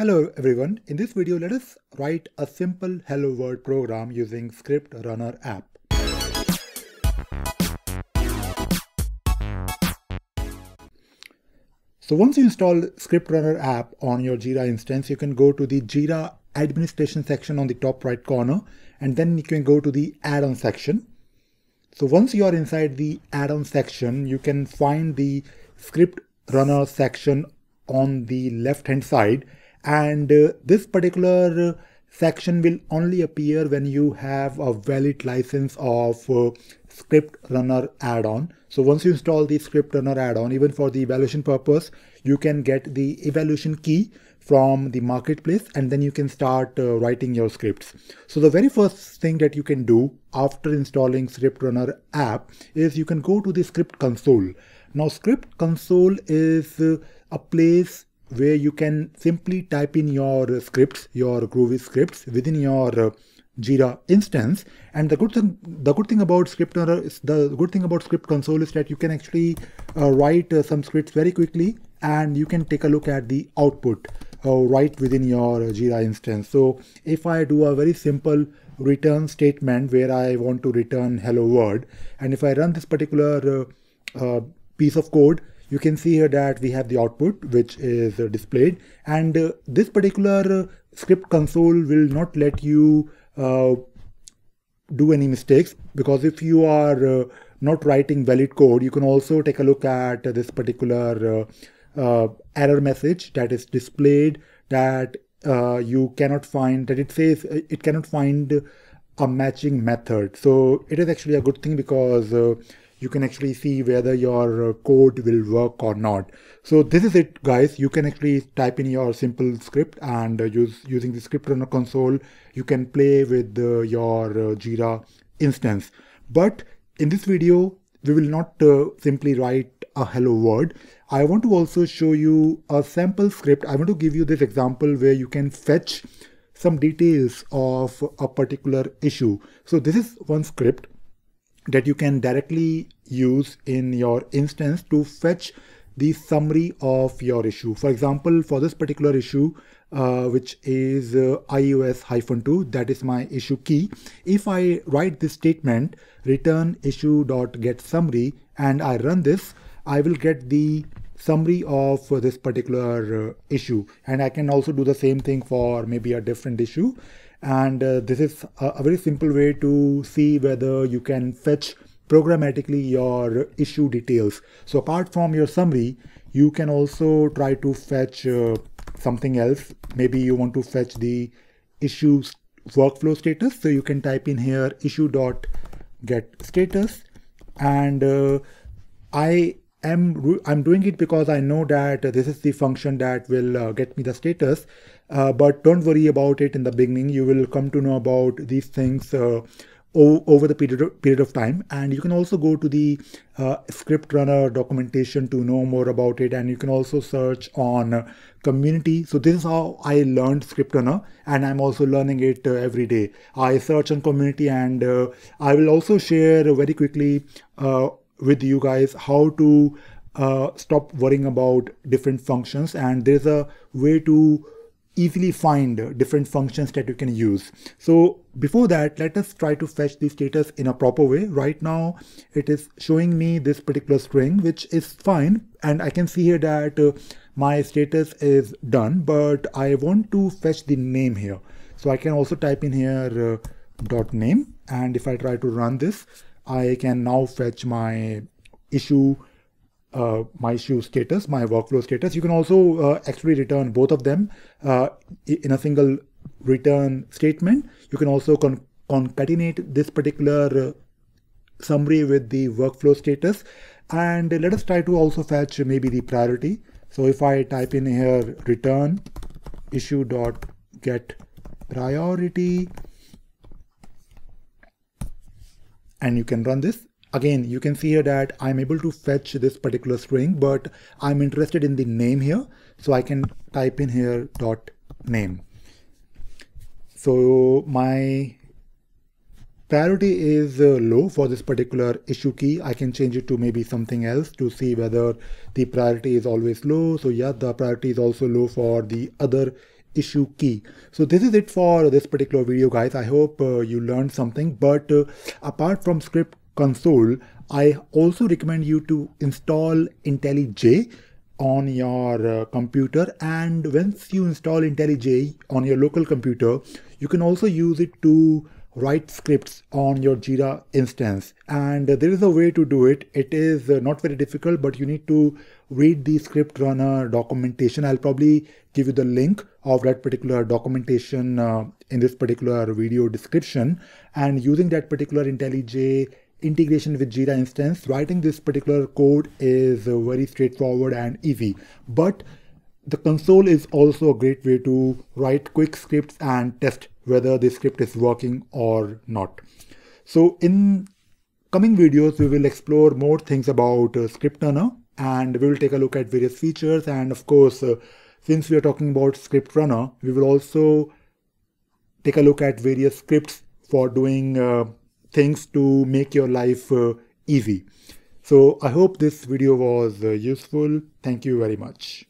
Hello everyone. In this video, let us write a simple Hello World program using Script Runner app. So once you install Script Runner app on your Jira instance, you can go to the Jira administration section on the top right corner, and then you can go to the add-on section. So once you are inside the add-on section, you can find the Script Runner section on the left hand side and uh, this particular section will only appear when you have a valid license of uh, script runner add-on. So once you install the script runner add-on even for the evaluation purpose you can get the evaluation key from the marketplace and then you can start uh, writing your scripts. So the very first thing that you can do after installing script runner app is you can go to the script console. Now script console is uh, a place where you can simply type in your scripts, your Groovy scripts within your uh, Jira instance. And the good thing, the good thing about script the good thing about script console is that you can actually uh, write uh, some scripts very quickly, and you can take a look at the output uh, right within your Jira instance. So if I do a very simple return statement where I want to return hello world, and if I run this particular uh, uh, piece of code, you can see here that we have the output which is uh, displayed and uh, this particular uh, script console will not let you uh, do any mistakes because if you are uh, not writing valid code you can also take a look at this particular uh, error message that is displayed that you cannot find that it says it cannot find a matching method. So it is actually a good thing because you can actually see whether your uh, code will work or not. So this is it guys. You can actually type in your simple script and uh, use using the script runner console. You can play with uh, your Jira instance. But in this video, we will not uh, simply write a hello world. I want to also show you a sample script. I want to give you this example where you can fetch some details of a particular issue. So this is one script that you can directly use in your instance to fetch the summary of your issue. For example, for this particular issue, uh, which is uh, iOS-2, that is my issue key. If I write this statement, return issue dot get summary, and I run this, I will get the summary of this particular uh, issue. And I can also do the same thing for maybe a different issue and uh, this is a, a, very simple way to see whether you can fetch programmatically your issue details. So apart from your summary, you can also try to fetch uh, something else. Maybe you want to fetch the issues workflow status. So you can type in here issue dot get status and uh, I am I'm doing it because I know that this is the function that will uh, get me the status uh, but don't worry about it in the beginning. You will come to know about these things uh, over the period of, period of time. And you can also go to the uh, script runner documentation to know more about it. And you can also search on community. So this is how I learned script runner and I'm also learning it uh, every day. I search on community and uh, I will also share very quickly with you guys how to stop worrying about different functions. And there's a way to easily find different functions that you can use. So before that, let us try to fetch the status in a proper way. Right now, it is showing me this particular string, which is fine. And I can see here that uh, my status is done, but I want to fetch the name here. So I can also type in here uh, dot name. And if I try to run this, I can now fetch my issue uh, my issue status, my workflow status. You can also uh, actually return both of them uh, in a single return statement. You can also con concatenate this particular uh, summary with the workflow status. And let us try to also fetch maybe the priority. So if I type in here return issue dot get priority and you can run this Again, you can see here that I'm able to fetch this particular string, but I'm interested in the name here. So I can type in here dot name. So my priority is uh, low for this particular issue key. I can change it to maybe something else to see whether the priority is always low. So yeah, the priority is also low for the other issue key. So this is it for this particular video guys. I hope uh, you learned something but uh, apart from script console, I also recommend you to install IntelliJ on your uh, computer and once you install IntelliJ on your local computer, you can also use it to write scripts on your Jira instance. And there is a way to do it. It is uh, not very difficult, but you need to read the script runner documentation. I'll probably give you the link of that particular documentation uh, in this particular video description. And using that particular IntelliJ integration with Jira instance, writing this particular code is uh, very straightforward and easy. But the console is also a great way to write quick scripts and test whether the script is working or not. So in coming videos, we will explore more things about uh, Script Runner and we will take a look at various features. And of course, uh, since we are talking about Script Runner, we will also take a look at various scripts for doing uh, things to make your life uh, easy. So I hope this video was uh, useful. Thank you very much.